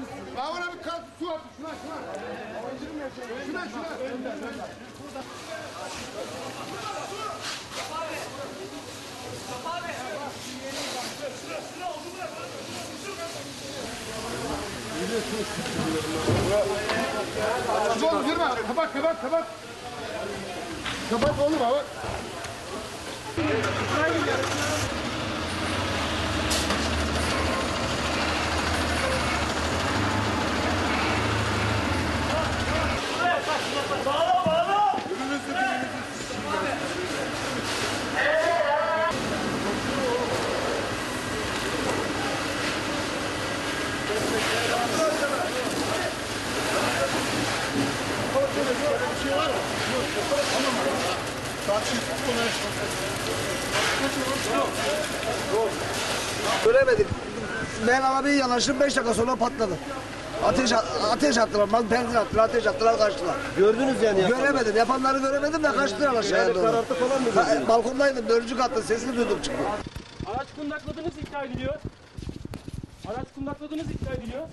Su kalk, su at, şuna, şuna. Şuna, şuna. Aç oğlum girme. Kapat, kapat, kapat. Kapat oğlum abi. Göremedik. Ben arabaya yanaştım 5 dakika sonra patladı. Ateş ateş attılar, bak benzin attılar, ateş attılar, kaçtılar. Gördünüz yani yapanları. Göremedim, yapanları göremedim de kaçtılar aşağıya Yani doğru. karartı falan mı Ha, gördünüz? balkondaydım, dördüncü katta sesini duydum çıktım. Araç kundakladığınız iddia ediliyor. Araç kundakladığınız iddia ediliyor.